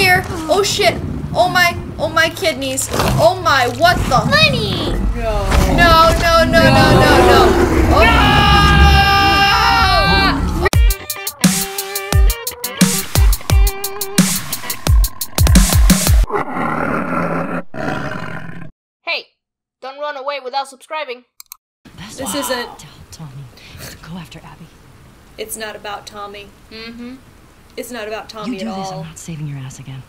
dear. Oh shit. Oh my. Oh my kidneys. Oh my. What the? Money! No. No, no, no, no, no, no. Oh. Hey, don't run away without subscribing. This isn't. Tell Tommy to go after Abby. It's not about Tommy. Mm-hmm. It's not about Tommy you do at this, all. I'm not saving your ass again.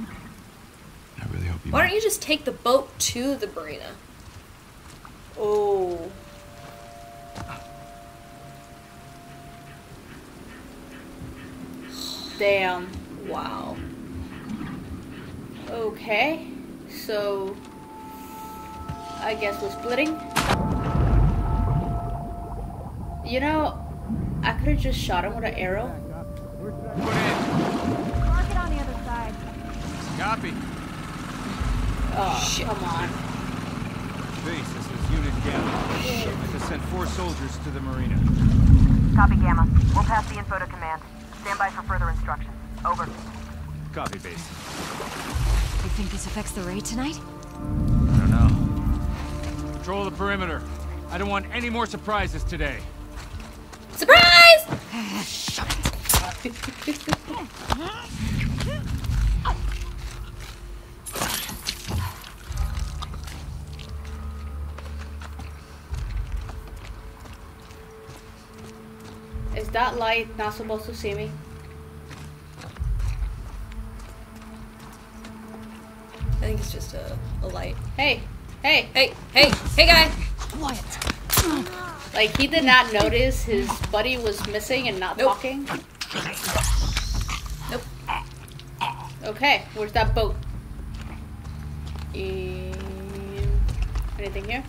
I really hope you. Why don't you just take the boat to the marina? Oh. Damn. Wow. Okay. So I guess we're splitting. You know, I could have just shot him with an arrow. Put in. Mark it on the other side. Copy. Oh, come on. Base, this is Unit Gamma. I just sent four soldiers to the marina. Copy, Gamma. We'll pass the info to command. Stand by for further instructions. Over. Copy, base. You think this affects the raid tonight? I don't know. Control the perimeter. I don't want any more surprises today. Surprise! Is that light not supposed to see me? I think it's just a, a light. Hey, hey, Hey, hey, hey, guy! Like he did not notice his buddy was missing and not Nope. talking. Nope. Okay, where's that boat? Um, anything here?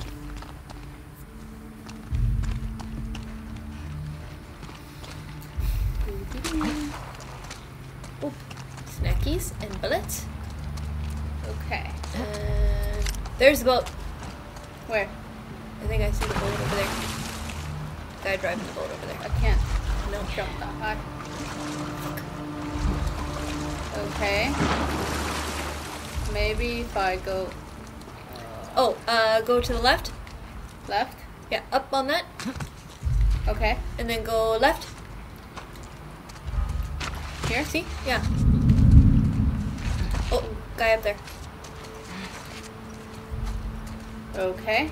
Oh, snackies and bullets. Okay, And there's the boat. where? I think I see the boat over there. Guy driving the boat over there. I can't No. jump that high. Okay. Maybe if I go Oh, uh, go to the left. left. Yeah, up on that. Okay. And then go left. Here. See? Yeah. Oh, guy up there. Okay.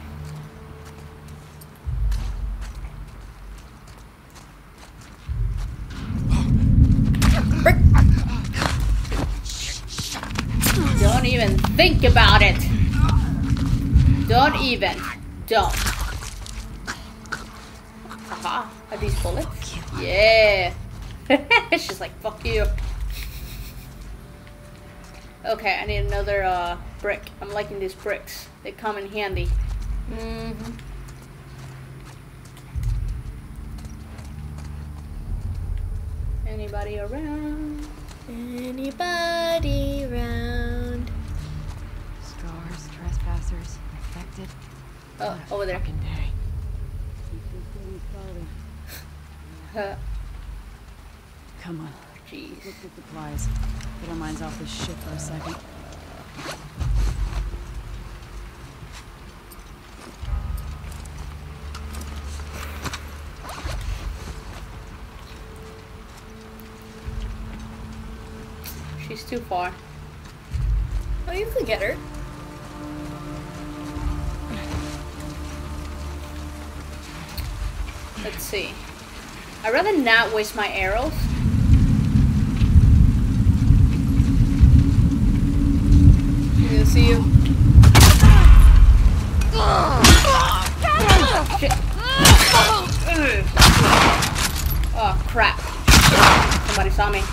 Brick. Don't even think about it. Don't even. Don't. Haha. Are these bullets? Yeah. She's like, fuck you. Okay, I need another uh, brick. I'm liking these bricks. They come in handy. Mm-hmm. Anybody around? Anybody around? Scars, trespassers, infected. Oh, over there. Fucking day. Come on, Jeez. look at the supplies. Get our minds off this shit for a second. She's too far. Oh, you could get her. Let's see. I'd rather not waste my arrows. She's gonna see you. Oh crap. Somebody saw me.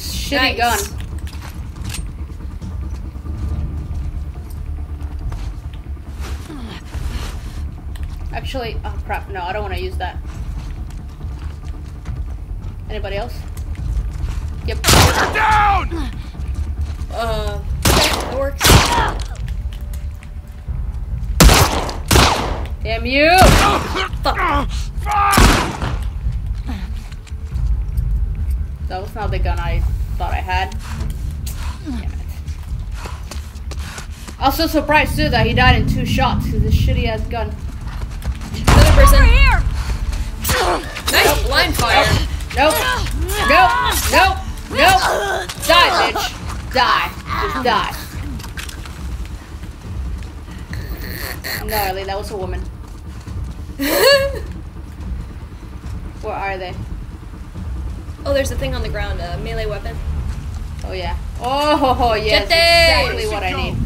Dude, shitty Nice. gun. Actually, oh crap, no, I don't want to use that. Anybody else? Yep. Down! Uh, okay, that works. Damn you! That was not the gun I thought I had. Damn it. I was so surprised too that he died in two shots with this shitty ass gun. Another person. Here. Nice blind fire. Nope. Nope. Nope. Nope. Die, bitch. Die. Just die. No, Ellie, that was a woman. Where are they? Oh, there's a thing on the ground. A melee weapon. Oh yeah. Oh yes, Get there. exactly what I need.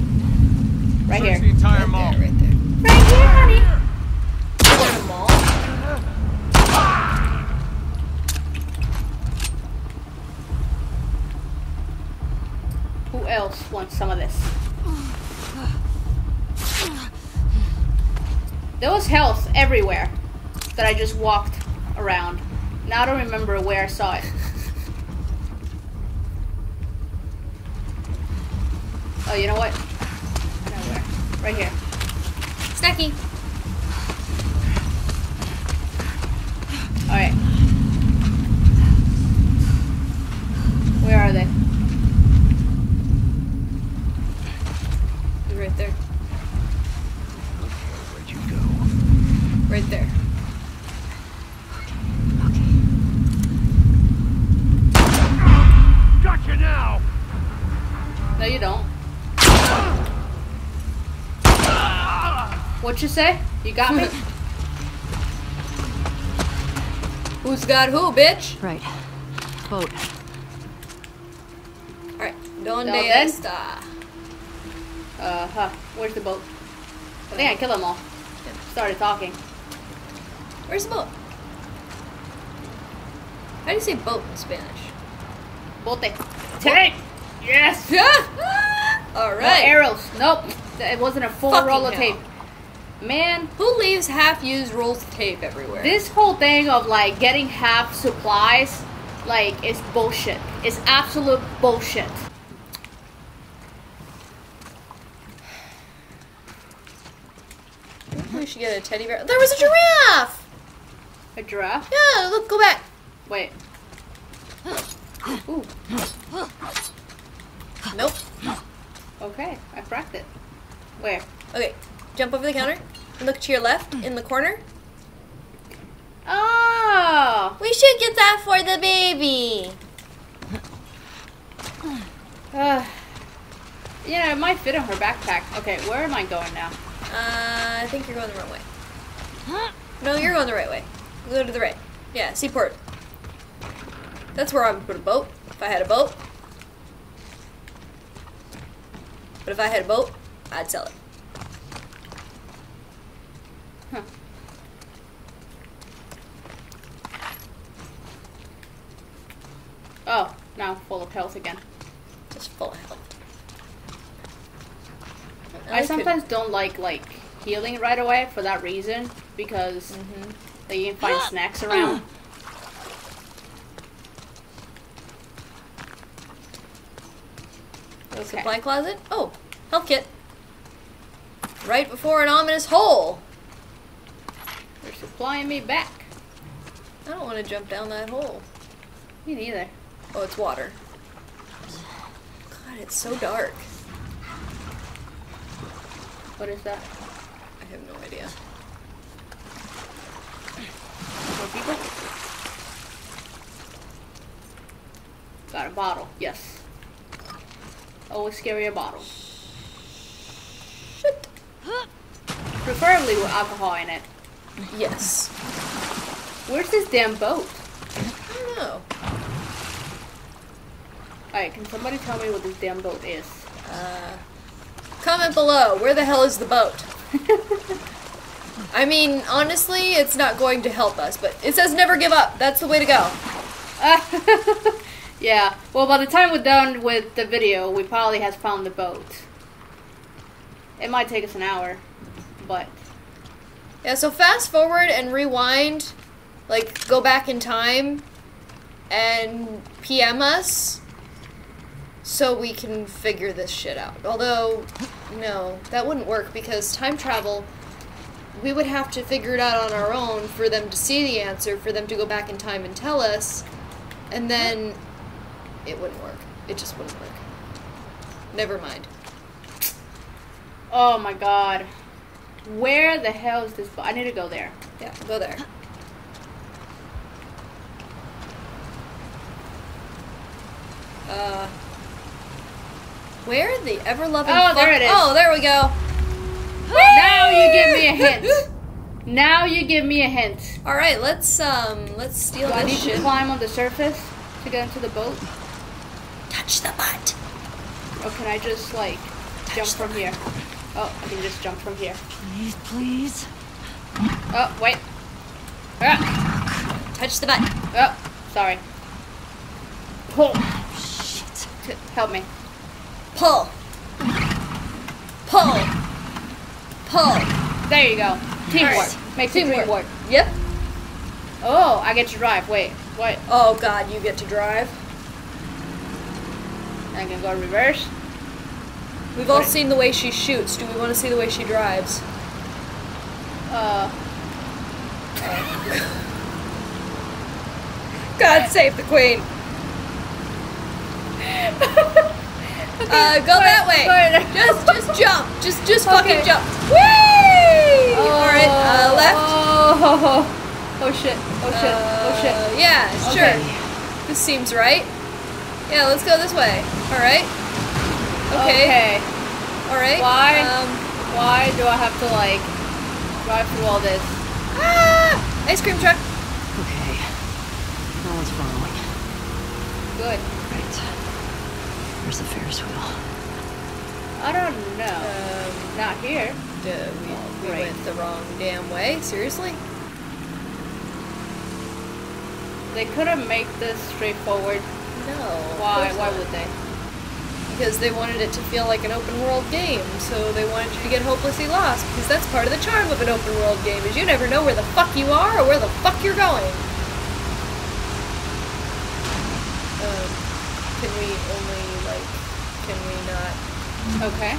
Right Search here. entire Right mall. there, right there. Right here, honey. Go to mall. Who else wants some of this? There was health everywhere that I just walked around. Now I don't remember where I saw it. Oh, you know what? I know where. Right here. Snacky. Alright. Where are they? He's right there. Where'd you go? Right there. Gotcha now! No, you don't. What you say? You got me? Who's got who, bitch? Right. Boat. Alright. Donde Now then. está? Uh huh. Where's the boat? I think I killed them all. Started talking. Where's the boat? How do you say boat in Spanish? Bote. Take! Yes! No Alright. arrows. Nope. It wasn't a full Fucking roll of hell. tape. Man, Who leaves half-used rolls of tape everywhere? this whole thing of like getting half supplies, like, is bullshit. It's absolute bullshit. we should get a teddy bear. There was a giraffe! A giraffe? Yeah, look, go back. Wait. Ooh. Nope. Okay. I cracked it. Where? Okay, jump over the counter and look to your left in the corner. Oh! We should get that for the baby. Uh, you know, it might fit in her backpack. Okay, where am I going now? Uh, I think you're going the wrong way. Huh? No, you're going the right way. Go to the right. Yeah, seaport. That's where I would put a boat if I had a boat. But if I had a boat, I'd sell it. Huh. Oh, now full of health again. Just full of health. I could- sometimes don't like like healing right away for that reason because Mm-hmm. like, you can find snacks around. Okay. Supply closet? Oh, health kit. Right before an ominous hole. They're me back. I don't want to jump down that hole. Me neither. Oh, it's water. God, it's so dark. What is that? I have no idea. More people? Got a bottle. Yes. Always carry a bottle. Shit. Preferably with alcohol in it. Yes. Where's this damn boat? I don't know. Alright, can somebody tell me what this damn boat is? Uh, comment below. Where the hell is the boat? I mean, honestly, it's not going to help us, but it says never give up. That's the way to go. yeah. Well, by the time we're done with the video, we probably has found the boat. It might take us an hour, but Yeah, so fast forward and rewind, like go back in time and PM us so we can figure this shit out. Although, no, that wouldn't work because time travel, we would have to figure it out on our own for them to see the answer, for them to go back in time and tell us, and then it wouldn't work. It just wouldn't work. Never mind. oh my god, where the hell is this boat? I need to go there. Yeah, go there. Uh, where the ever loving? Oh, there it is. Oh, there we go. Now you give me a hint. Now you give me a hint. All right, let's um, let's steal Do I need to climb on the surface to get into the boat, Touch the butt. or can I just like jump from here? Oh, I can just jump from here. Please, please. Oh, wait. Ah, Touch the butt. oh, sorry. Pull. Shit. Help me. Pull. Pull. Pull. There you go. Teamwork. Makes it dream work. Yep. Oh, I get to drive. Wait, what? Oh God, you get to drive. I can go reverse. We've all Right. seen the way she shoots. Do we want to see the way she drives? Uh, God save the queen. uh, go that way. Sorry. Just, just jump. Just, just fucking jump. Whee! All right, uh, left. Oh, ho ho. oh shit. Oh shit. oh shit. Uh, yeah, Okay. sure. This seems right. Yeah, let's go this way. All right. Okay. Okay. All right. Why? Um, Why do I have to like drive through all this? ah, ice cream truck. Okay. No one's following. Good. Right. Where's the Ferris wheel? I don't know. Um, Not here. duh, we, we Right. went the wrong damn way. Seriously? They couldn't make this straightforward. No. Why? Why not. would they? Because they wanted it to feel like an open world game, so they wanted you to get hopelessly lost. Because that's part of the charm of an open world game is you never know where the fuck you are or where the fuck you're going. Um, can we only like? Can we not Okay.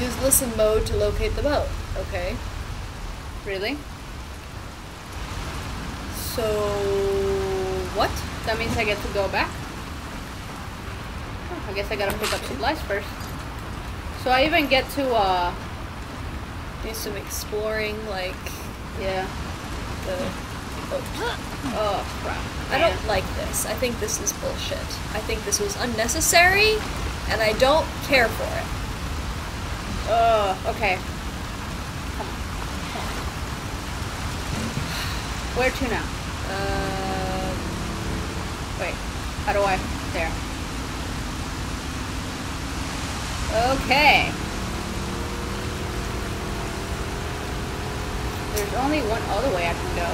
use listen mode to locate the boat? Okay. Really? So what? That means I get to go back. I guess I gotta pick up supplies first. So I even get to uh Do some exploring, like yeah. the boat. Oh crap. I don't like this. I think this is bullshit. I think this was unnecessary, and I don't care for it. Uh okay. Come on. Come on. Where to now? Um, Wait. How do I there? Okay. There's only one other way I can go.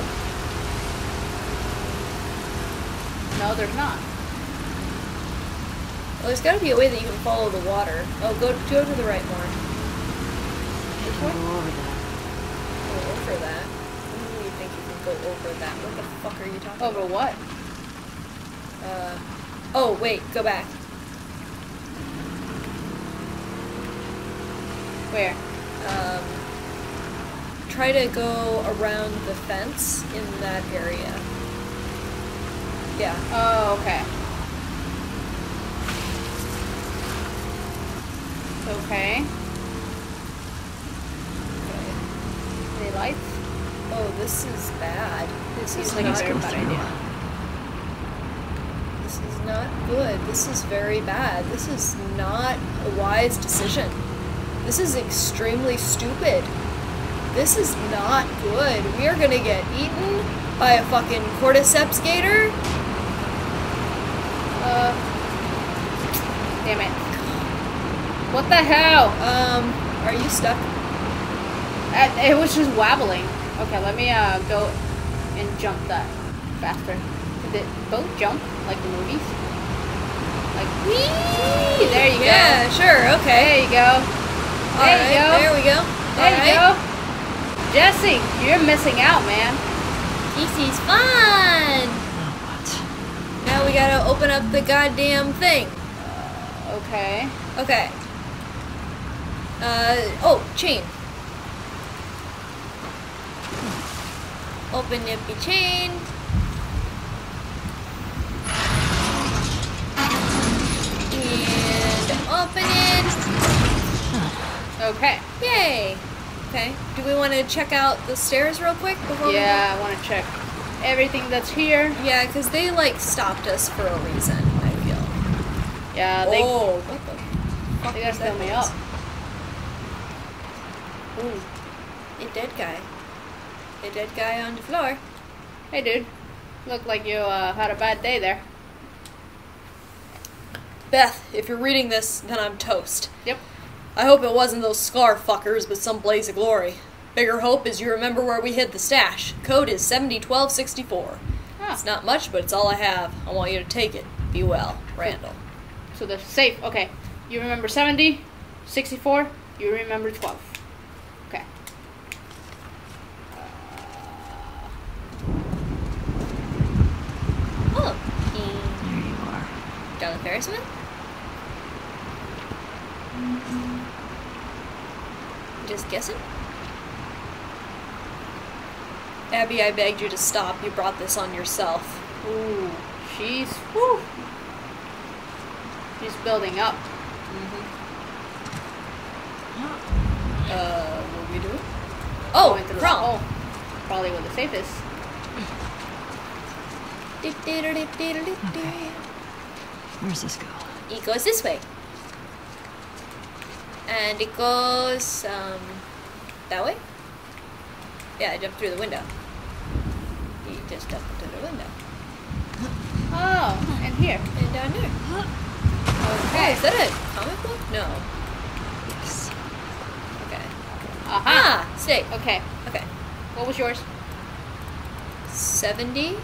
No, there's not. well, there's got to be a way that you can follow the water. Oh, go go to the right more. Over that. Go over that. When do you think you can go over that? What the fuck are you talking Over about? what? Uh, oh wait, go back. Where? Um, try to go around the fence in that area. Yeah. Oh, okay. Okay. Okay. Any lights? Oh, this is bad. This is like a not bad through. idea. This is not good. This is very bad. This is not a wise decision. This is extremely stupid. This is not good. We are gonna get eaten by a fucking cordyceps gator. Uh. Damn it. What the hell? Um, are you stuck? It was just wobbling. Okay, let me uh go and jump that faster. Did it boat jump like the movies? Like! There you go. Yeah, sure, okay. There you go. There Alright, you go. there we go. There you Alright. go. Jesse, you're missing out, man. This is fun! Now we gotta open up the goddamn thing. Okay. Okay. Uh, oh, chain. Open up the chain. And open it. Okay. Yay! Okay. Do we want to check out the stairs real quick before Yeah, I want to check everything that's here. Yeah, because they like stopped us for a reason. I feel. Yeah, they oh, what the fuck they gotta fill me up. Ooh. A dead guy. A dead guy on the floor. Hey, dude. Look like you uh, had a bad day there. Beth, if you're reading this, then I'm toast. Yep. I hope it wasn't those scar fuckers, but some blaze of glory. Bigger hope is you remember where we hid the stash. Code is 701264. Ah, It's not much, but it's all I have. I want you to take it. Be well, Randall. so the safe. Okay. You remember 70, 64, you remember 12. Okay. Oh, there you are. Down the Ferris wheel? Just guessing? Abby, I begged you to stop. You brought this on yourself. Ooh, she's whew. She's building up. Mm-hmm. Uh, what are we doing? Oh, Going through the crawl. hole. Probably where the safe is. Where's this go? It goes this way. And it goes, um, that way? Yeah, I jumped through the window. You just jumped through the window. Oh, and here. And down there. Oh, Okay. is that a comic book? No. Yes. Okay. Aha. Ah, steak. Okay. Okay. What was yours? 70.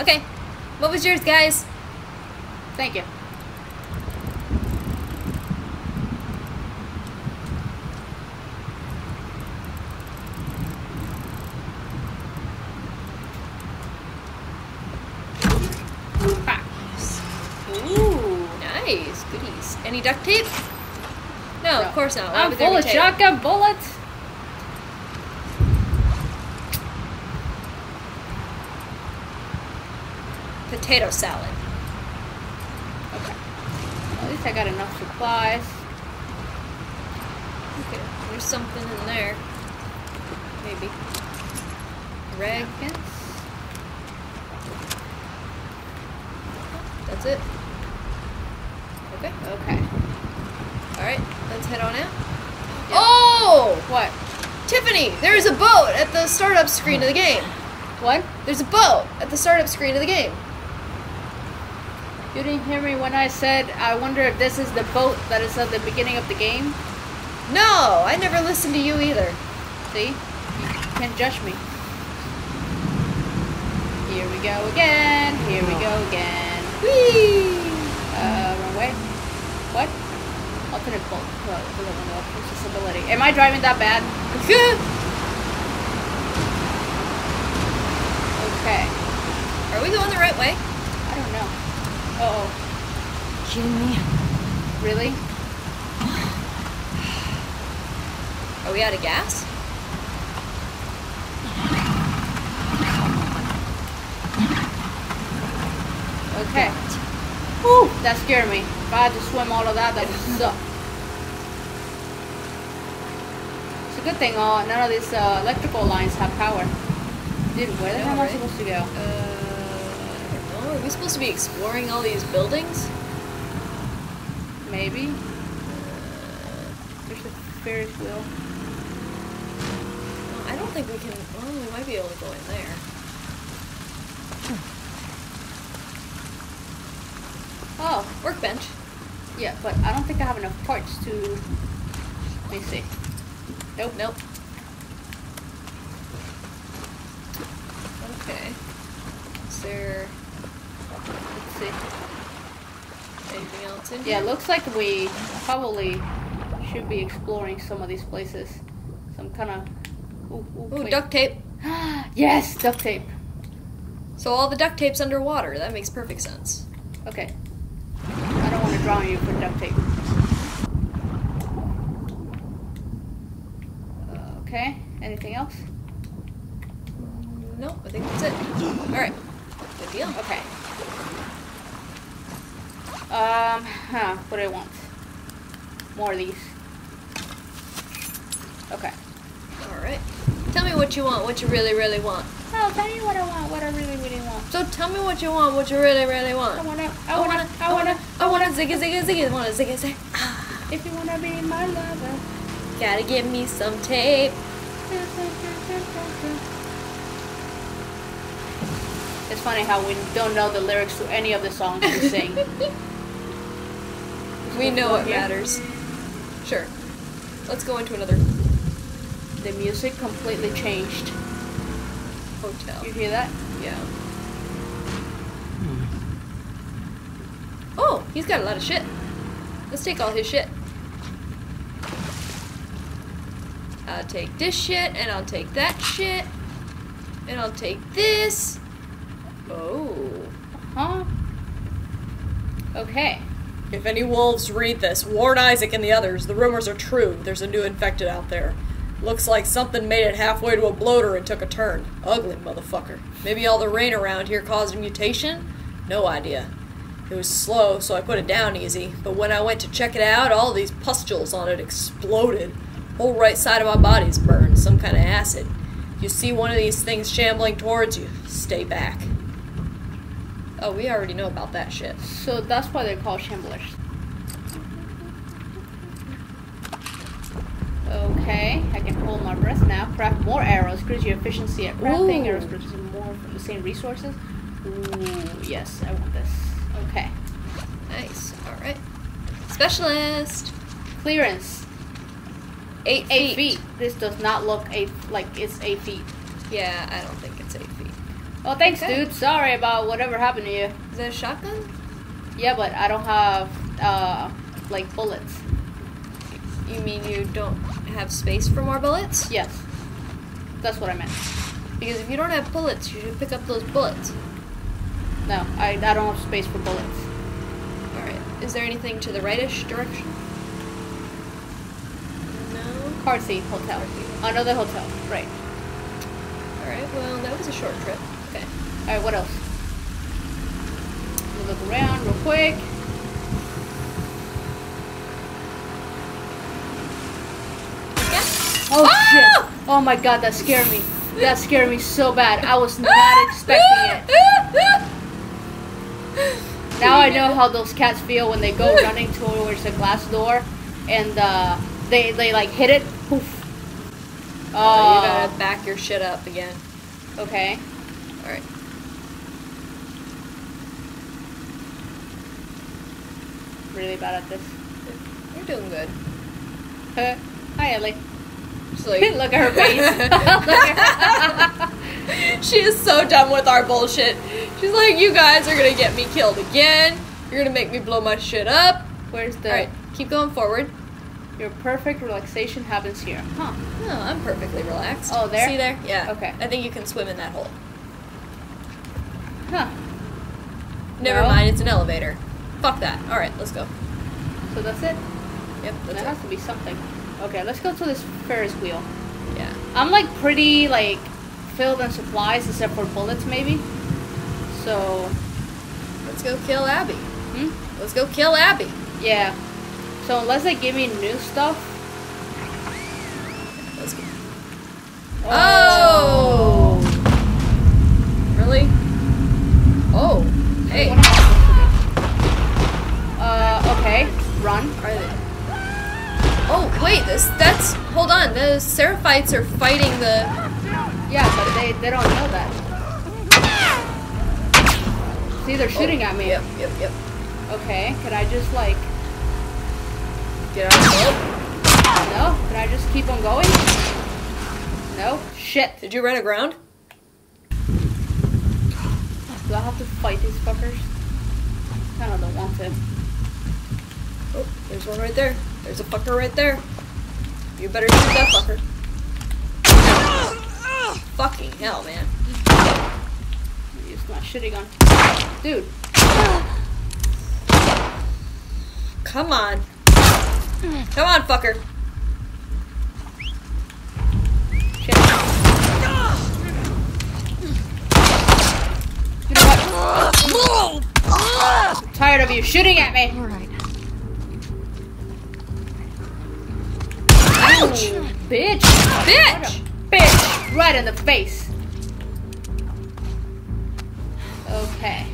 Okay. What was yours, guys? Thank you. Ha. Ooh. Nice. Goodies. Any duct tape? No, No. of course not. Why I'm full of tape? shotgun bullets. Potato salad. Okay. At least I got enough supplies. Okay. There's something in there. Maybe. Rag. That's it. Okay. Okay. Alright. Let's head on out. Oh! What? Tiffany! There's a boat at the startup screen of the game. What? There's a boat at the startup screen of the game. You didn't hear me when I said I wonder if this is the boat that is at the beginning of the game? No, I never listened to you either. See? You can't judge me. Here we go again. Here we oh. go again. Whee! What? Alternate bolt. Well, bullet window. Accessibility. Am I driving that bad? Okay. Are we going the right way? I don't know. Uh oh. Kidding me? Really? Are we out of gas? Okay. Whew, that scared me. If I had to swim all of that, that would suck. It's a good thing uh, none of these uh, electrical lines have power. Dude, where the hell am I supposed to go? Uh, Are we supposed to be exploring all these buildings? Maybe. There's a Ferris wheel. I don't think we can. Well, we might be able to go in there. Oh, Workbench. yeah, but I don't think I have enough parts to. Let me see. Nope. Nope. Okay. Is there Let's see. anything else in here? Yeah, looks like we probably should be exploring some of these places. Some kind of. Ooh, ooh, Ooh, duct tape. yes, duct tape. So all the duct tape's underwater. That makes perfect sense. Okay. I don't want to drown you for duct tape. Okay. Anything else? Nope, I think that's it. Alright. Good deal. Okay. Um, huh, what do I want? More of these. Okay. Alright. Tell me what you want, what you really, really want. Oh, tell me what I want, what I really, really want. So tell me what you want, what you really, really want. I wanna, I wanna, I wanna, I wanna zigga zigga zigga, wanna zigga. Ah, if you wanna be my lover. gotta give me some tape. It's funny how we don't know the lyrics to any of the songs we sing. We know what Here. matters. Sure. Let's go into another The music completely changed. Hotel. You hear that? Yeah. Hmm. Oh, he's got a lot of shit. Let's take all his shit. I'll take this shit, and I'll take that shit, and I'll take this. Oh. Huh? Okay. If any wolves read this, warn Isaac and the others. The rumors are true. There's a new infected out there. Looks like something made it halfway to a bloater and took a turn. Ugly motherfucker. Maybe all the rain around here caused a mutation? No idea. It was slow, so I put it down easy. But when I went to check it out, all these pustules on it exploded. Whole right side of my body's burned. Some kind of acid. If you see one of these things shambling towards you, stay back. Oh, we already know about that shit. So that's why they're called shamblers. Okay, I can hold my breath now. Craft more arrows. Increase your efficiency at crafting. Ooh. Arrows produce more from the same resources. Ooh, yes, I want this. Okay. Nice. Alright. Specialist. Clearance. Eight, Eight feet. This does not look eight like it's eight feet. Yeah, I don't think it's eight feet. Well, thanks, Okay. dude. Sorry about whatever happened to you. Is that a shotgun? Yeah, but I don't have uh like bullets. You mean you don't have space for more bullets? Yes, that's what I meant. Because if you don't have bullets, you should pick up those bullets. No, I I don't have space for bullets. Alright. Is there anything to the rightish direction? No. Cardseat Hotel. Another hotel. Right. Alright, well, that was a short trip. Okay. Alright, what else? We'll look around real quick. Yeah. Oh Ah! shit! Oh my god, that scared me. That scared me so bad. I was not expecting it. Now I know how those cats feel when they go running towards a glass door and uh, they they like hit it. Poof. Oh, you gotta back your shit up again. okay. Alright. Really bad at this. You're doing good. Hi, Ellie. Like, Look at her face. Her. she is so done with our bullshit. She's like, you guys are gonna get me killed again. You're gonna make me blow my shit up. Where's the Alright, keep going forward. your perfect relaxation happens here? Huh. No, I'm perfectly relaxed. Oh, there? See there? Yeah. Okay. I think you can swim in that hole. Huh. Never mind, it's an elevator. Fuck that. Alright, let's go. So that's it. Yep, There that's has to be something. Okay, let's go to this Ferris wheel. Yeah. I'm like pretty like filled on supplies except for bullets maybe. So Let's go kill Abby. hmm? Let's go kill Abby. yeah. So unless they give me new stuff. Let's go. Oh! Really? Oh. Hey. What am I supposed to do? Uh, okay. Run. Are they? Oh wait, this that's hold on. The Seraphites are fighting the. Yeah, but they, they don't know that. See, they're oh, shooting at me. Yep, yep, yep. Okay, could I just like, Get out of the boat. no? Could I just keep on going? No? Shit. Did you run aground? Do I have to fight these fuckers? Kinda don't want to. Oh, there's one right there. There's a fucker right there. You better shoot that fucker. Fucking hell, man. Use my shitty gun. Dude. Come on. Come on, fucker. Shit. You know what? I'm tired of you shooting at me. Ouch! Bitch! Bitch! Bitch! Right in the face. Okay.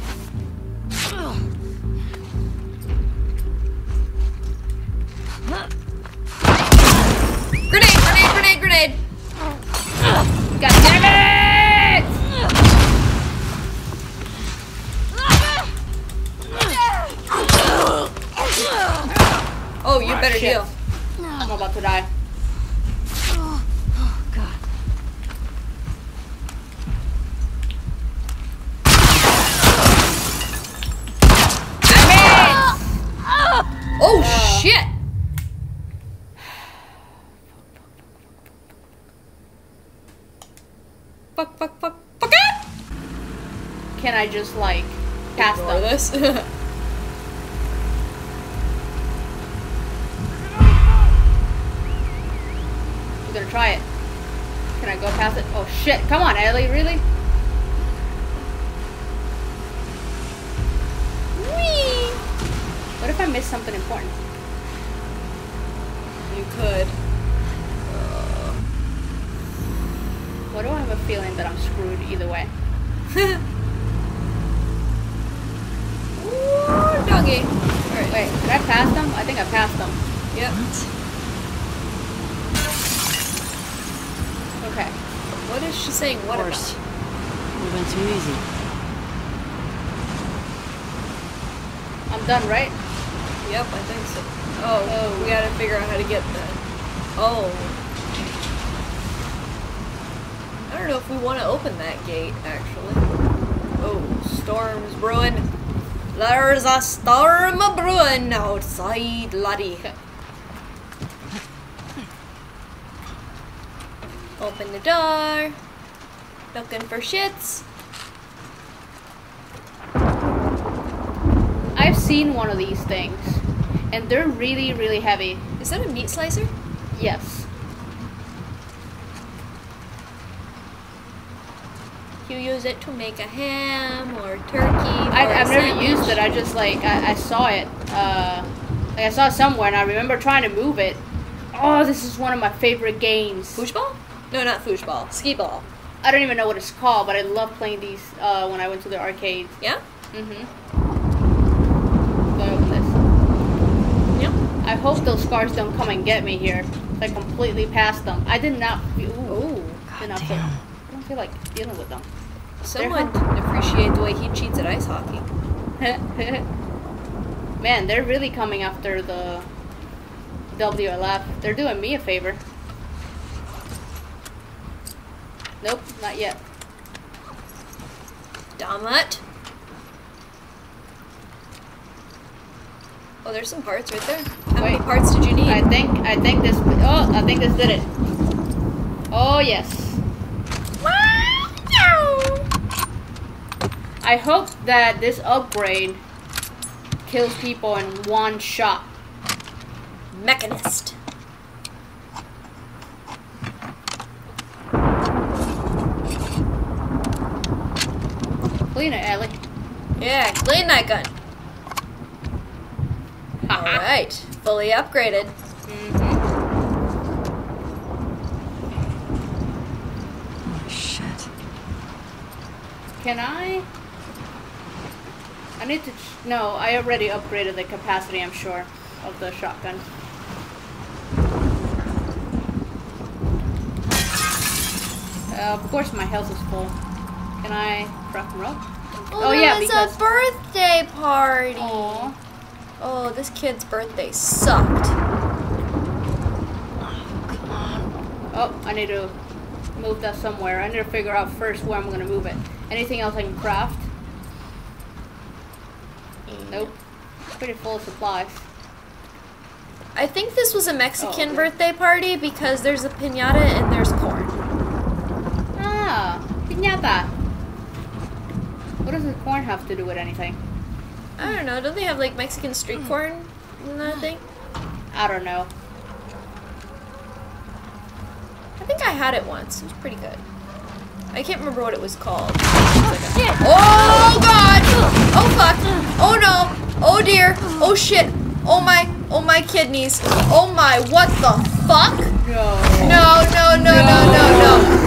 Grenade, grenade, grenade, grenade. God damn it! Oh, you better shit. heal. I'm about to die. Fuck, fuck, fuck, fuck it! Can I just like pass Ignore them? this. I'm gonna try it. Can I go past it? Oh shit! Come on, Ellie, really? Whee! What if I miss something important? you could. Why do I have a feeling that I'm screwed either way? Ooh, doggy. Alright, Wait, did I pass them? I think I passed them. Yep. Okay. What is she saying? What about? Have been too easy. I'm done, right? Yep, I think so. Oh, Oh. we gotta figure out how to get that. Oh. I don't know if we want to open that gate, actually. Oh, storm's brewing. There's a storm brewing outside, laddie. Open the door. Looking for shits. I've seen one of these things, and they're really, really heavy. Is that a meat slicer? Yes. You use it to make a ham or turkey. I, I've never used it. I just like I, I saw it. Uh, like I saw it somewhere, and I remember trying to move it. Oh, this is one of my favorite games. Foosball? No, not foosball. Skee-Ball. I don't even know what it's called, but I love playing these uh, when I went to the arcade. Yeah? Mm-hmm. Go open this. Yep. I hope those scars don't come and get me here. I completely passed them. I did not feel. Ooh, did not feel. I don't feel like dealing with them. Someone appreciate the way he cheats at ice hockey. Man, they're really coming after the WLF. They're doing me a favor. Nope, not yet. Damn. Oh, there's some parts right there. How many parts did you need? I think I think this. Oh, I think this did it. Oh yes. I hope that this upgrade kills people in one shot. Mechanist. Clean it, Ellie. Yeah, clean that gun. Alright, fully upgraded. Mm-hmm. Oh, shit. Can I? I need to. ch- No, I already upgraded the capacity. I'm sure of the shotgun. Uh, of course, my health is full. Can I rock and roll? Oh, Oh, yeah, it's because- a birthday party. Aww. Oh, this kid's birthday sucked. Oh, I need to move that somewhere. I need to figure out first where I'm gonna move it. Anything else I can craft? Nope. Pretty full of supplies. I think this was a Mexican okay. birthday party because there's a pinata and there's corn. Ah, piñata. What does the corn have to do with anything? I don't know. Don't they have like Mexican Hmm. street corn in that thing? I don't know. I think I had it once. It was pretty good. I can't remember what it was called. Oh god! Oh fuck! Mm. Oh no! Oh dear! Mm. Oh shit! Oh my! Oh my kidneys! Oh my! What the fuck? No. No! No! No! No! No! No! No!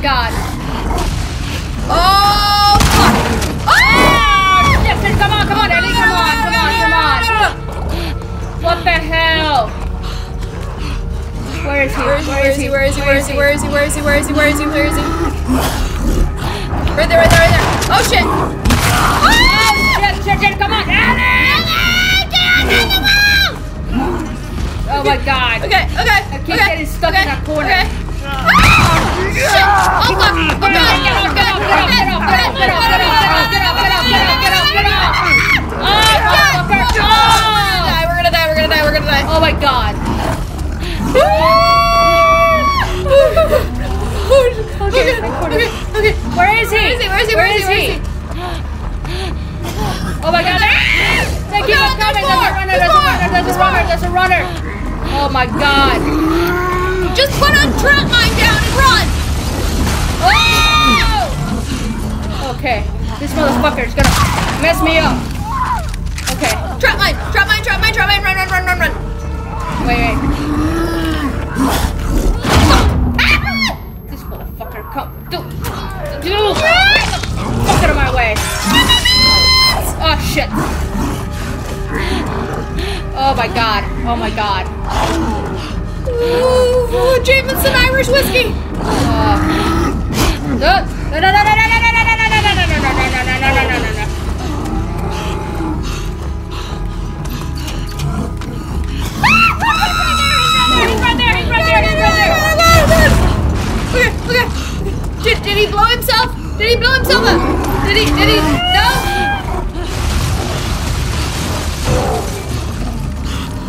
God. Oh fuck. Oh! Listen, come on, come on, Ellie, come on, come on, come on. What the hell? Where is he? Where is he? Where is he? Where is he? Where is he? Where is he? Where is he? Where is he? Where is he? Where is he? Right there, right there, right there. Oh shit. Oh, shit, shit, shit, come on, Ellie! Oh my god. Okay, okay. I keep okay, getting stuck okay, in that corner. Okay. Oh my god. There's a runner. Oh my god. Just put a trap mine down and run! Okay. This motherfucker is gonna mess me up. Okay. Trap mine! Trap mine! Trap mine! Trap mine! Run! Run! Run! Run! Run! Wait, wait. This motherfucker come. Dude. Dude. Fuck out of my way. Oh shit. Oh my god. Oh my god. Ooh, Jameson Irish whiskey! No, no, no, no, no, no, no, no, no, no, no, no, no, no, no, no, no. Did, did he blow himself? Did he blow himself up? Did he? Did he? No?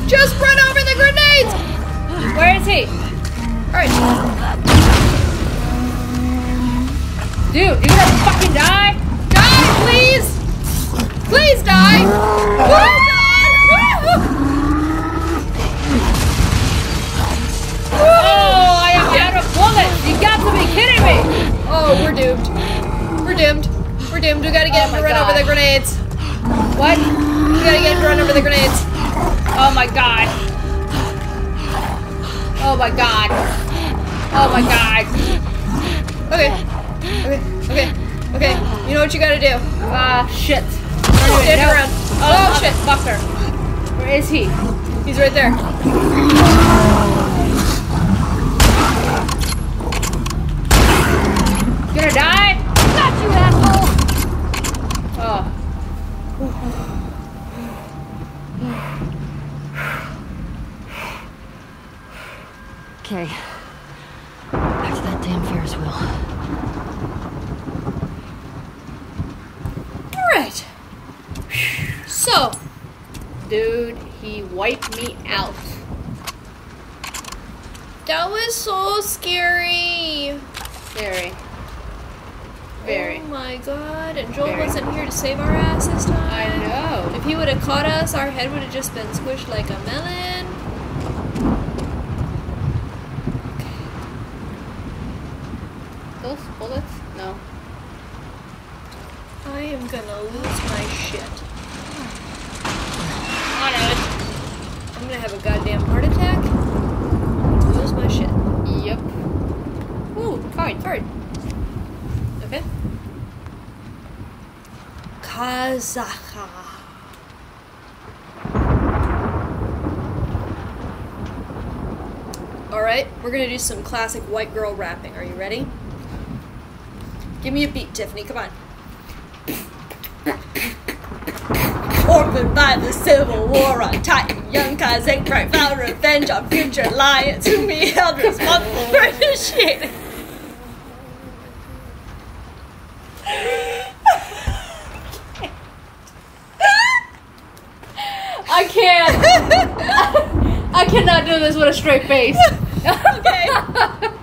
Just run over the grenades! Where is he? Alright. Dude, you gonna fucking die? Die, please! Please die! Oh, Oh, I am out of bullets. You got to be kidding me. Oh, we're doomed. We're doomed. We're doomed. We gotta get Oh him to run over the grenades. What? We gotta get him to run over the grenades. Oh my god. Oh my god. Oh my god. Okay. Okay. Okay. Okay. You know what you gotta do. Ah, shit. Oh, Anyway, turn around. Oh, Oh, shit. Fucker. Where is he? He's right there. Gonna die? Got you, asshole. Oh. Okay. Back to that damn Ferris wheel. Alright. So, Dude, he wiped me out. that was so scary. Very. Very. Oh my god. And Joel Very. wasn't here to save our ass this time. I know. If he would have caught us, our head would have just been squished like a melon. those bullets? No. I am gonna lose my shit. I know I'm gonna have a goddamn heart attack. Lose my shit. it. Yep. Ooh, card. Card. Okay. Kazaha. Alright, we're gonna do some classic white girl rapping. Are you ready? Give me a beat, Tiffany. Come on. Orphaned by the Civil War on Titan, young Kazakh pride found revenge on future lions whom he held responsible for initiating. I can't. I cannot do this with a straight face.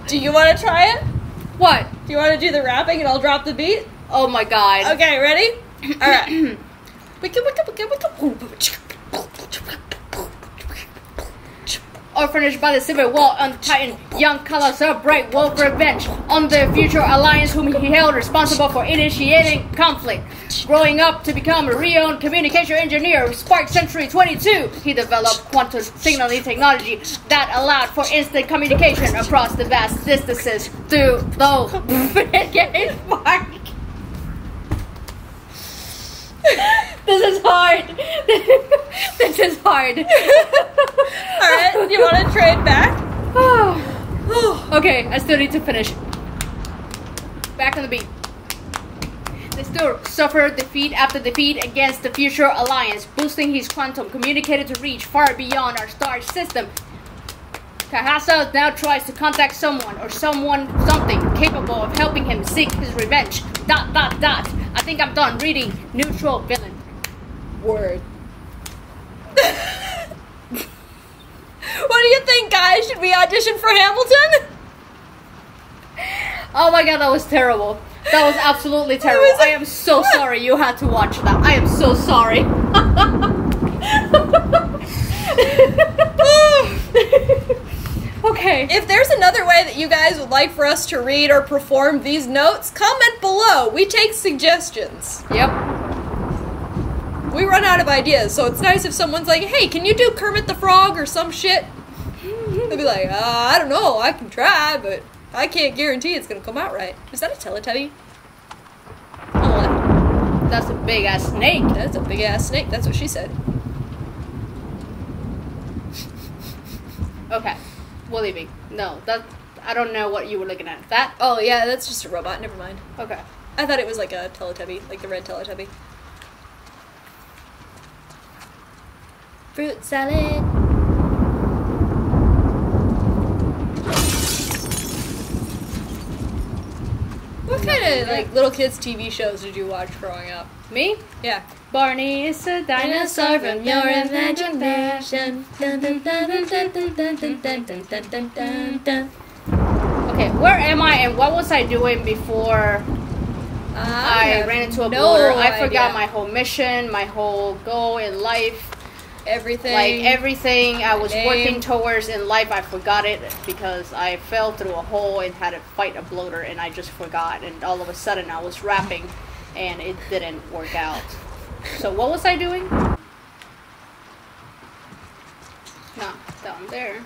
Do you want to try it? What? Do you want to do the rapping and I'll drop the beat? Oh my god. Okay, ready? All right. Orphanage by the Civil War on Titan, young colors bright wolf revenge on the future alliance whom he held responsible for initiating conflict. Growing up to become a renowned communication engineer, Spark Century 22, he developed quantum signaling technology that allowed for instant communication across the vast distances through the freaking spark. this is hard. this is hard. All right. You want to trade back? okay, I still need to finish. Back on the beat. They still suffer defeat after defeat against the Future Alliance, boosting his quantum communicator to reach far beyond our star system. Kahasa now tries to contact someone or someone something capable of helping him seek his revenge. Dot dot dot. I think I'm done reading neutral villain. Word. what do you think, guys? Should we audition for Hamilton? Oh my god, that was terrible. That was absolutely terrible. was I am so sorry you had to watch that. I am so sorry. okay. If there's another way that you guys would like for us to read or perform these notes, comment below. We take suggestions. Yep. We run out of ideas, so it's nice if someone's like, hey, can you do Kermit the Frog or some shit? They'll be like, uh, I don't know, I can try, but I can't guarantee it's gonna come out right. Is that a Teletubby? Left. That's a big ass snake. That's a big ass snake, that's what she said. Okay. We're leaving. No, that I don't know what you were looking at. That Oh, yeah, that's just a robot, never mind. okay. I thought it was like a Teletubby, like the red Teletubby. fruit salad. What kind of like little kids TV shows did you watch growing up? Me? Yeah. Barney is a dinosaur from your imagination. Okay, where am I and what was I doing before I, I ran into a no blur? I forgot idea. my whole mission, my whole goal in life everything. Like everything I was Name. working towards in life, I forgot it because I fell through a hole and had to fight a bloater, and I just forgot. And all of a sudden, I was rapping, and it didn't work out. So what was I doing? No, down there.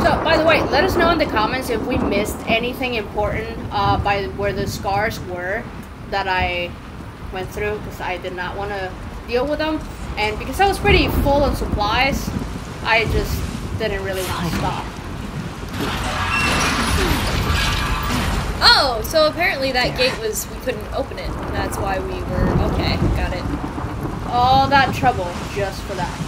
So, by the way, let us know in the comments if we missed anything important uh, by where the scars were that I went through because I did not want to deal with them. And because I was pretty full on supplies, I just didn't really want to stop. Oh, so apparently that gate was we couldn't open it. That's why we were okay. Got it. All that trouble just for that.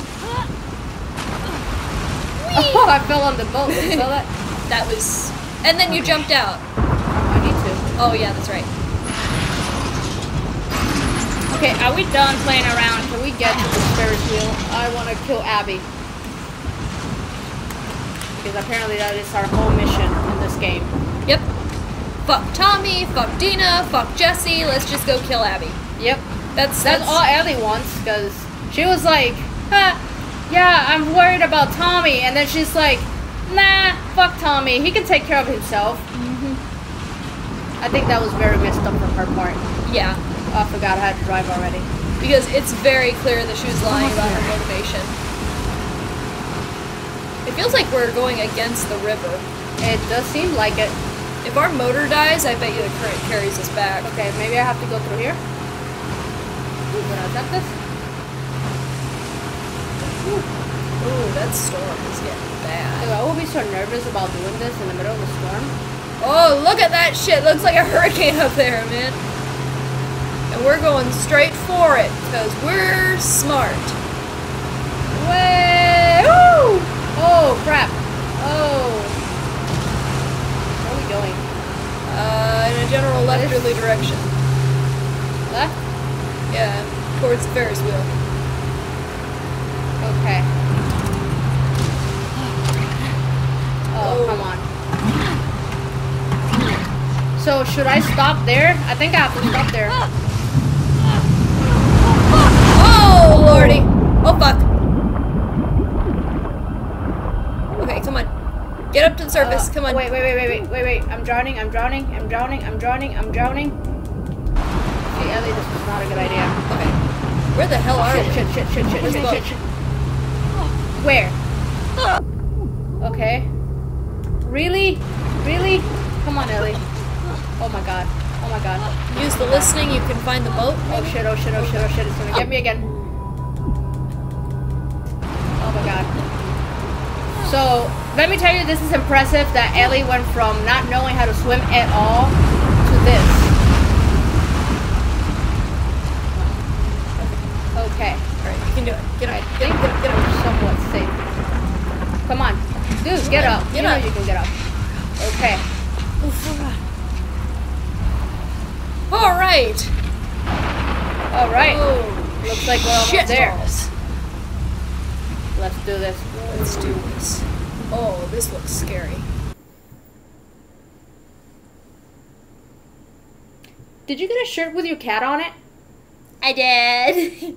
Oh, I fell on the boat. You saw that? That was, and then you jumped out. Oh, I need to. Oh yeah, that's right. Okay, are we done playing around? Can we get to the Ferris wheel? I want to kill Abby. Because apparently that is our whole mission in this game. Yep. Fuck Tommy. Fuck Dina. Fuck Jesse. Let's just go kill Abby. Yep. That's That's all Abby wants, because she was like, yeah, I'm worried about Tommy. And then she's like, Nah, fuck Tommy. He can take care of himself. Mm-hmm. I think that was very messed up from her part. Yeah, I forgot I had to drive already. because it's very clear that she was oh lying about her motivation. It feels like we're going against the river. It does seem like it. If our motor dies, I bet you the current carries us back. Okay, maybe I have to go through here. Ooh, can I this? Ooh, that storm is getting bad. I will be so nervous about doing this in the middle of the storm. Oh, look at that shit! Looks like a hurricane up there, man. And we're going straight for it, because we're smart. Way! Woo! Oh, crap. Oh. Where are we going? Uh, in a general leftwardly direction. Left? Yeah, towards the Ferris wheel. Okay. Oh, Oh. come on. So, should I stop there? I think I have to stop there. Oh, lordy! Oh, fuck. Okay, come on. Get up to the surface, Uh, come on. Wait, wait, wait, wait, wait, wait, wait. I'm drowning, I'm drowning, I'm drowning, I'm drowning, I'm drowning. Okay, Ellie, this is not a good idea. Okay. Where the hell are Shit, we? shit, shit, shit, shit, Where's shit, shit, shit. Where? Okay. Really? Really? Come on, Ellie. Oh my god. Oh my god. Use the listening, you can find the boat. Oh shit, oh shit, oh shit, oh shit. It's gonna get me again. Oh my god. So, let me tell you, this is impressive that Ellie went from not knowing how to swim at all to this. Okay. Alright, you can do it. Get I up. Get think up, get up, get we're up. somewhat safe. Come on. Dude, get up. get you know you can get up. Okay. Alright. Alright. Oh, Looks like we're almost there. balls. Let's do this. Let's do this. Oh, this looks scary. Did you get a shirt with your cat on it? I did.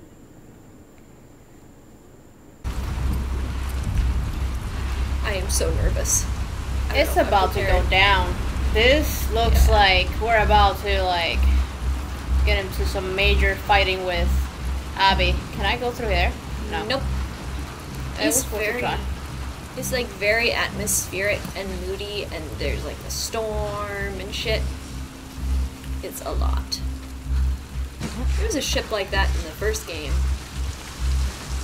I am so nervous. I It's know if I'm about to go down. This looks Yeah. like we're about to like get into some major fighting with Abby. Can I go through there? No. Nope. Was It's very, it's like very atmospheric and moody, and there's like a storm and shit. It's a lot. There was a ship like that in the first game.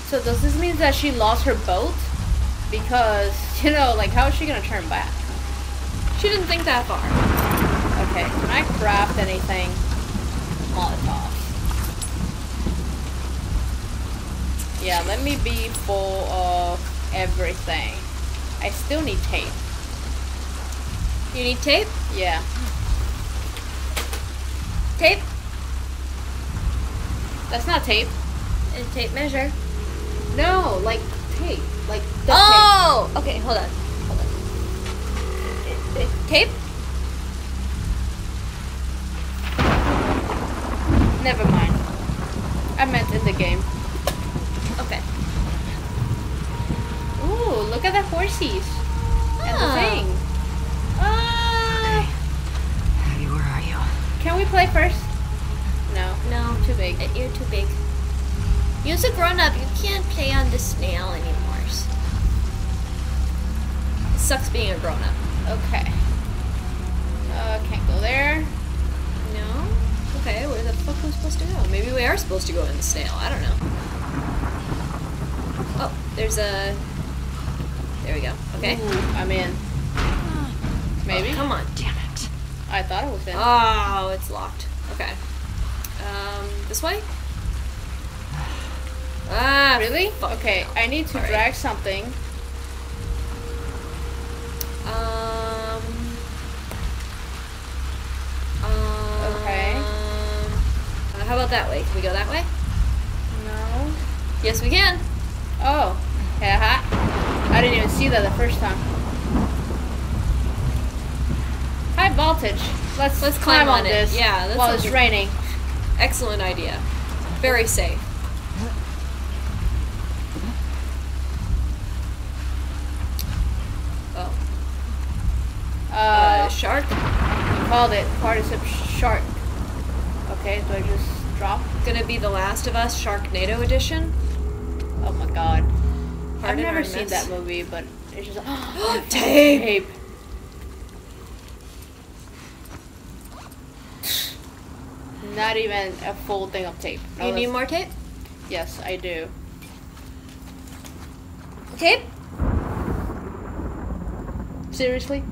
So does this mean that she lost her boat? Because you know, like, how is she gonna turn back? She didn't think that far. Okay, can I craft anything? Molotov. Yeah, let me be full of everything. I still need tape. You need tape? Yeah. Tape? That's not tape. And tape measure. No, like tape. Like Oh! Okay, hold on. Hold on. Tape? tape. Never mind. I meant in the game. Okay. Ooh, look at the horsies. And the Ah. thing. Ah. Abby, where are you? Can we play first? No. No, Too big. Uh, You're too big. Use a grown up. You can't play on the snail anymore. It sucks being a grown up. Okay. Uh, can't go there. No? Okay, where the fuck are we supposed to go? Maybe we are supposed to go in the snail. I don't know. There's a. There we go. Okay. Ooh, I'm in. Maybe. Oh, come on. Damn it. I thought it was in. Oh, it's locked. Okay. Um, this way? Ah, really? Okay, I need to Alright. drag something. Um. Um. Okay. Uh, how about that way? Can we go that way? No. Yes, we can. Oh. Yeah. I didn't even see that the first time. High voltage. Let's Let's climb, climb on on it. this. Yeah, that While it's like- raining. Excellent idea. Very safe. Oh. Uh, uh, shark. Called it participle shark. Okay, do I just drop? Gonna be The Last of Us Sharknado edition. Oh my god. I've never seen that movie, but it's just Tape. tape. Not even a full thing of tape. No, You need more tape? Yes, I do. Tape? Seriously?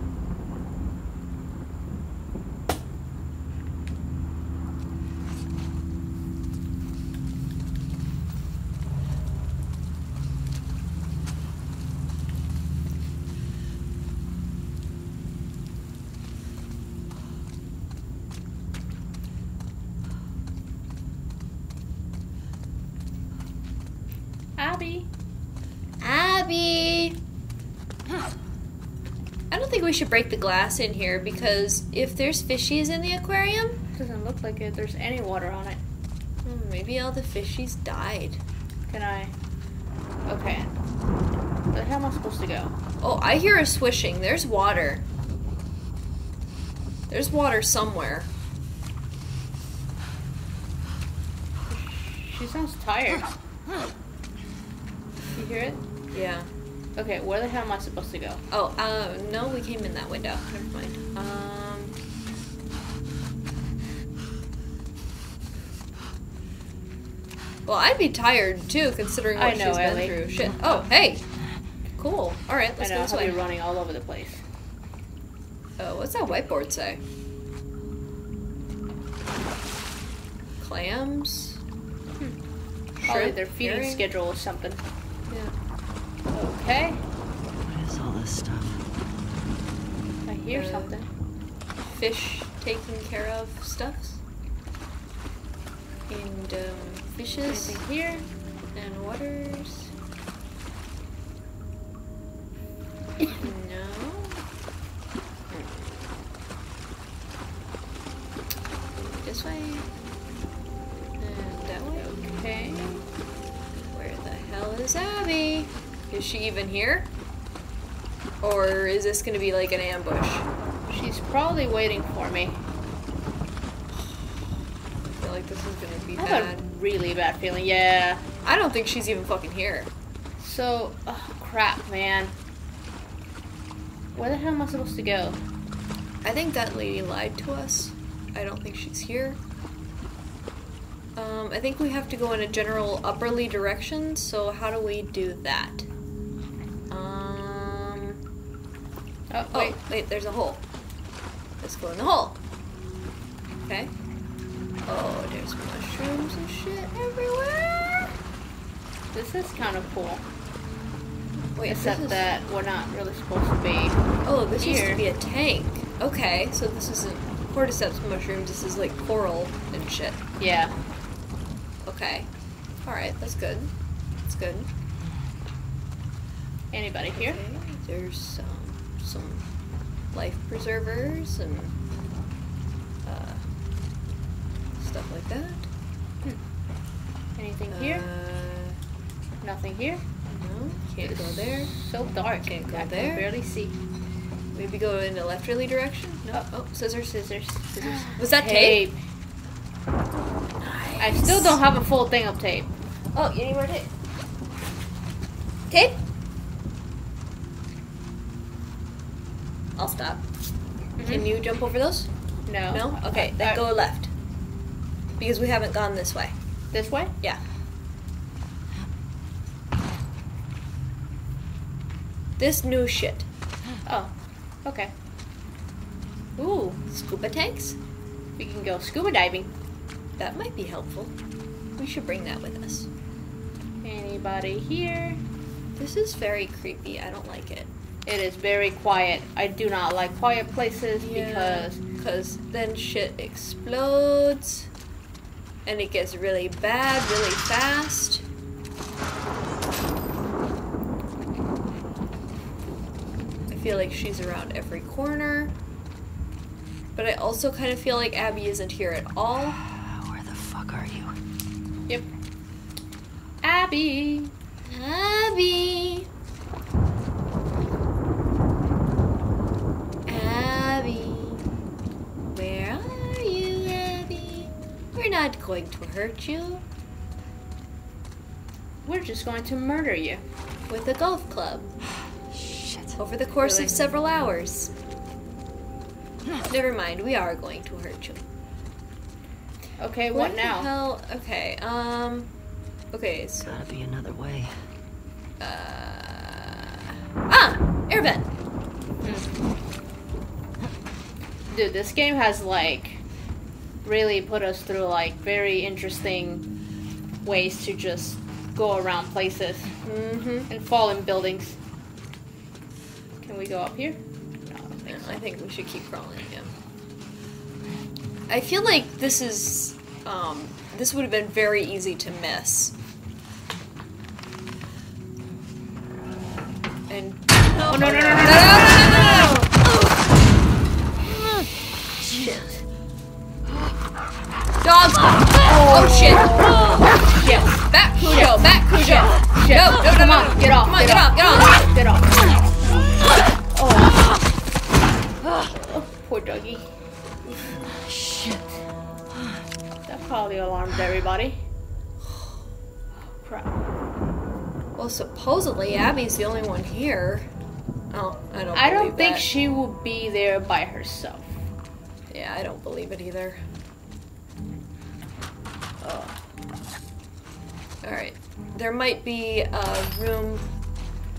Abby. Abby! I don't think we should break the glass in here because if there's fishies in the aquarium, Doesn't look like it. There's any water on it. hmm, maybe all the fishies died. Can I? Okay. But how am I supposed to go? Oh, I hear a swishing. There's water. There's water somewhere. She sounds tired. You hear it? Yeah. Okay, where the hell am I supposed to go? Oh, uh, no, we came in that window. Never mind. Um. Well, I'd be tired too, considering what I know, she's been Ellie. through. Shit. Oh, hey. Cool. All right, let's know, go this I'll be running all over the place. Oh, what's that whiteboard say? Clams. Probably Shrimp their feeding schedule or something. Yeah. Okay, What is all this stuff? I hear Uh, something. Fish taking care of stuffs. And um, fishes. Anything here? And waters. She even here? Or is this gonna be like an ambush? She's probably waiting for me. I feel like this is gonna be I have bad. a really bad feeling. Yeah. I don't think she's even fucking here. So, oh crap, man. Where the hell am I supposed to go? I think that lady lied to us. I don't think she's here. Um, I think we have to go in a general upperly direction, so how do we do that? Oh, oh, wait. Oh. wait, there's a hole. Let's go in the hole. Okay. Oh, there's mushrooms and shit everywhere. This is kind of cool. Wait, Except is- that we're not really supposed to be. Oh, this used to be a tank. Okay, so this isn't cordyceps mushrooms. This is like coral and shit. Yeah. Okay. All right, that's good. That's good. Anybody here? Okay, there's some some life preservers and uh, stuff like that. Anything here? Uh, Nothing here. no, can't go there. So dark. Can't go I there. can barely see. Maybe go in a lefterly direction. No. Oh, scissors. Scissors. Scissors. Was that tape? Nice. I still don't have a full thing of tape. Oh, you need more tape. Tape? I'll stop. Can you jump over those? No. No? Okay, then Uh, go left. Because we haven't gone this way. This way? Yeah. This new shit. Oh. Okay. Ooh. Scuba tanks? We can go scuba diving. That might be helpful. We should bring that with us. Anybody here? This is very creepy. I don't like it. It is very quiet. I do not like quiet places because because then shit explodes and it gets really bad really fast. I feel like she's around every corner. But I also kind of feel like Abby isn't here at all. Where the fuck are you? Yep. Abby. Abby. Abby. Going to hurt you We're just going to murder you. with a golf club Shit. over the course Really? of several hours. Never mind, we are going to hurt you. Okay, what the now? hell? Okay, um. Okay, so. Gotta be another way. Uh, ah! Air vent! Dude, this game has like really put us through like very interesting ways to just go around places Mm-hmm. and fall in buildings. Can we go up here? No, I think I think we should keep crawling, yeah. I feel like this is, um, this would have been very easy to miss. And. Oh no no no no! No, no, supposedly Abby's the only one here. Oh, I don't. I don't think that. she will be there by herself. Yeah, I don't believe it either. Oh. All right, there might be a room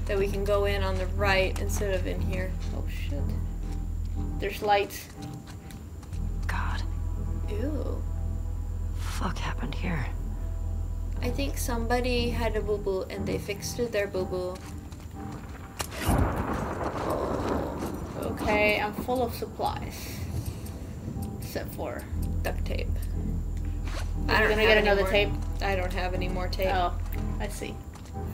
that we can go in on the right instead of in here. Oh shit. There's lights. God. Ew. Fuck happened here. I think somebody had a boo boo and they fixed their boo boo. Okay, I'm full of supplies. Except for. Duct tape. Are you gonna get another more- tape? I don't have any more tape. Oh, I see.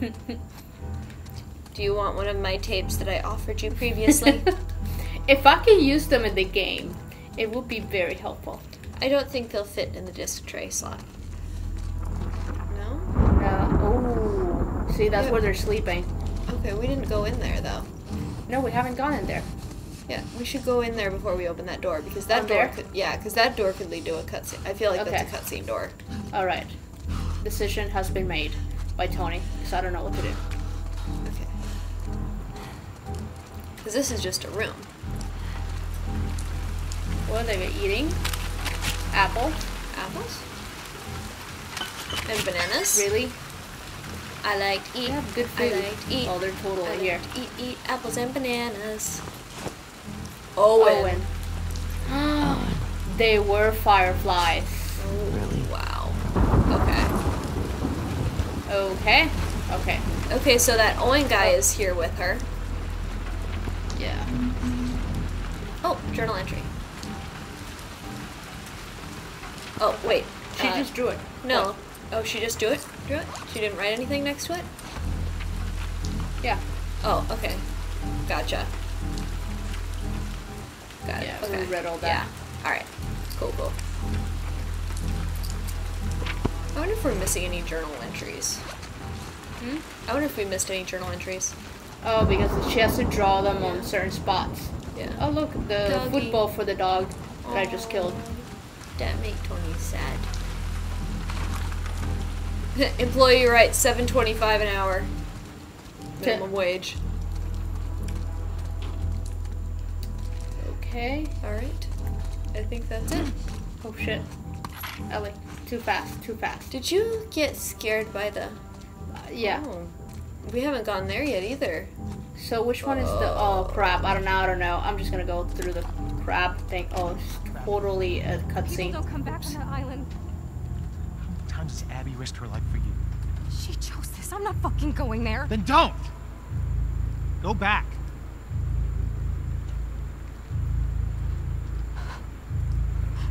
Do you want one of my tapes that I offered you previously? if I could use them in the game, it would be very helpful. I don't think they'll fit in the disc tray slot. See, that's Yeah. where they're sleeping. Okay, we didn't go in there though. No, we haven't gone in there. Yeah, we should go in there before we open that door because that Oh, door there? could yeah, because that door could lead to a cutscene. I feel like Okay. that's a cutscene door. All right. Decision has been made by Toni, because I don't know what to do. Okay. Because this is just a room. What are they eating? Apple? Apples and bananas. Really? I like to eat. Have good I food. like to eat. Oh, they're I totally like here. eat, eat apples and bananas. Owen. Owen. they were fireflies. Really? Wow. Okay. Okay. Okay. Okay, so that Owen guy is here with her. Yeah. Oh, journal entry. Oh, wait. She uh, just drew it. No. Oh, she just do it? It? She didn't write anything next to it? Yeah. Oh, okay. Gotcha. Got it. Yeah, we okay. read all that. Yeah. Alright. Cool, cool. I wonder if we're missing any journal entries. Hmm? I wonder if we missed any journal entries. Oh, because she has to draw them on certain spots. Yeah. Oh, look, the Doggy. football for the dog that I just killed. That make Toni sad. Employee right, seven twenty-five an hour. Minimum wage. Okay. All right. I think that's it. Oh shit. Ellie, too fast, too fast. Did you get scared by the? Uh, yeah. Oh, we haven't gone there yet either. So which one is the? Oh crap! I don't know. I don't know. I'm just gonna go through the crap thing. Oh, it's totally a People cutscene. don't come back from that island. Has Abby risked her life for you? She chose this. I'm not fucking going there. Then don't! Go back.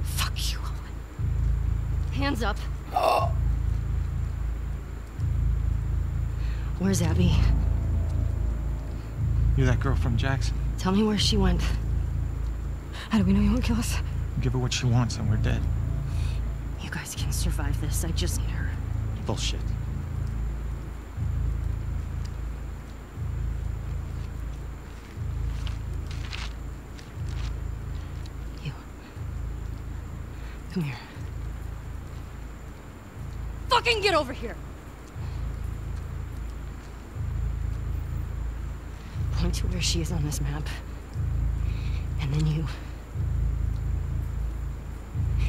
Fuck you, Owen. Hands up. Where's Abby? You're that girl from Jackson. Tell me where she went. How do we know you won't kill us? Give her what she wants and we're dead. You guys can survive this. I just need her. Bullshit. You. Come here. fucking get over here! Point to where she is on this map. And then you.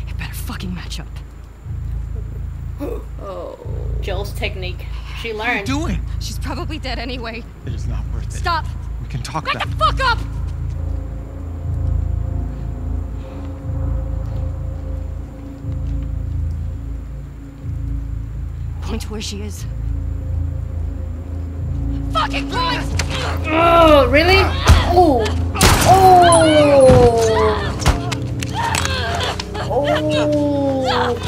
It better fucking match up. Oh. Joel's technique. She learned. What are you doing? She's probably dead anyway. It is not worth it. Stop! We can talk Back about the fuck up! Point to where she is. Fucking point! Oh, really? Oh. Oh. Oh.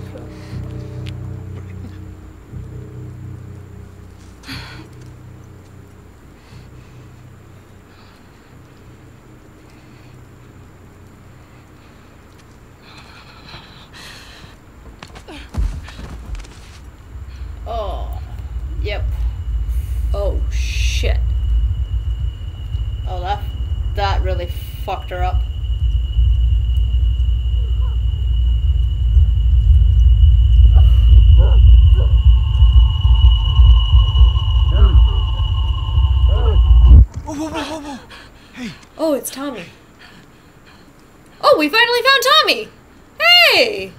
finally found Tommy. Hey.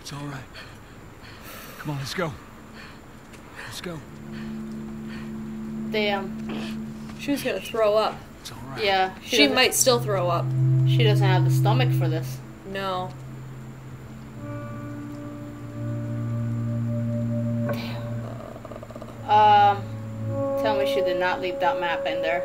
It's all right. Come on, let's go. Let's go. Damn. She was gonna throw up. It's all right. Yeah. She, doesn't- might still throw up. She doesn't have the stomach for this. No. Um. Tell me she did not leave that map in there.